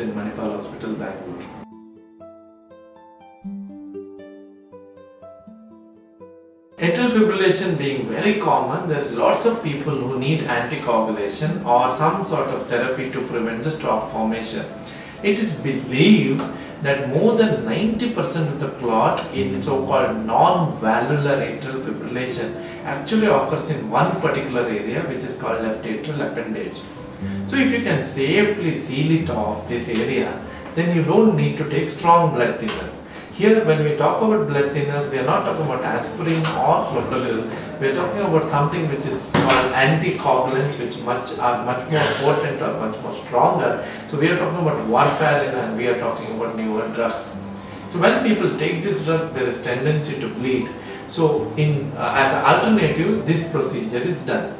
in Manipal Hospital, Bangalore. Atrial fibrillation being very common, there's lots of people who need anticoagulation or some sort of therapy to prevent the stroke formation. It is believed that more than 90% of the clot in so-called non-valvular atrial fibrillation actually occurs in one particular area which is called left atrial appendage. So if you can safely seal it off this area, then you don't need to take strong blood thinners. Here when we talk about blood thinners, we are not talking about aspirin or clopidogrel. We are talking about something which is called anticoagulants which much are much more potent or much more stronger. So we are talking about warfarin and we are talking about newer drugs. So when people take this drug, there is tendency to bleed. So in uh, as an alternative, this procedure is done.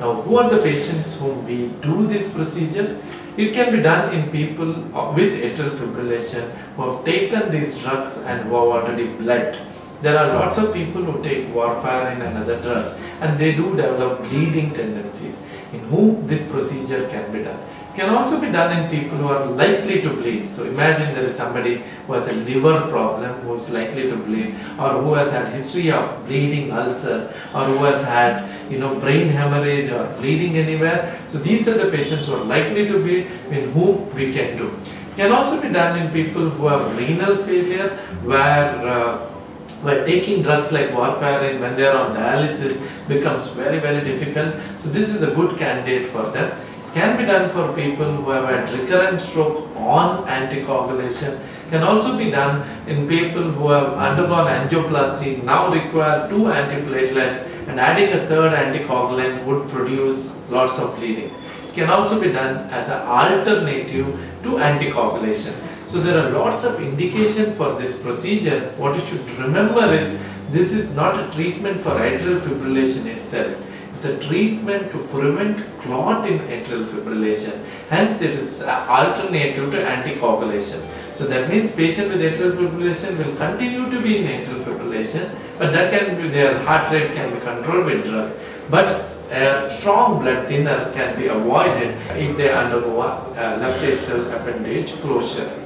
Now, who are the patients whom we do this procedure? It can be done in people with atrial fibrillation who have taken these drugs and who have already bled. There are lots of people who take warfarin and other drugs and they do develop bleeding tendencies in whom this procedure can be done. Can also be done in people who are likely to bleed. So imagine there is somebody who has a liver problem who is likely to bleed or who has had history of bleeding ulcer or who has had you know brain hemorrhage or bleeding anywhere. So these are the patients who are likely to bleed in whom we can do. Can also be done in people who have renal failure where uh, where taking drugs like warfarin when they are on dialysis becomes very very difficult. So this is a good candidate for them. Can be done for people who have had recurrent stroke on anticoagulation. Can also be done in people who have undergone angioplasty now require two antiplatelets and adding a third anticoagulant would produce lots of bleeding. It can also be done as an alternative to anticoagulation. So there are lots of indication for this procedure. What you should remember is this is not a treatment for atrial fibrillation itself. It's a treatment to prevent clot in atrial fibrillation. Hence it is alternative to anticoagulation. So that means patient with atrial fibrillation will continue to be in atrial fibrillation, but that can be their heart rate can be controlled with drugs. But a strong blood thinner can be avoided if they undergo a left atrial appendage closure.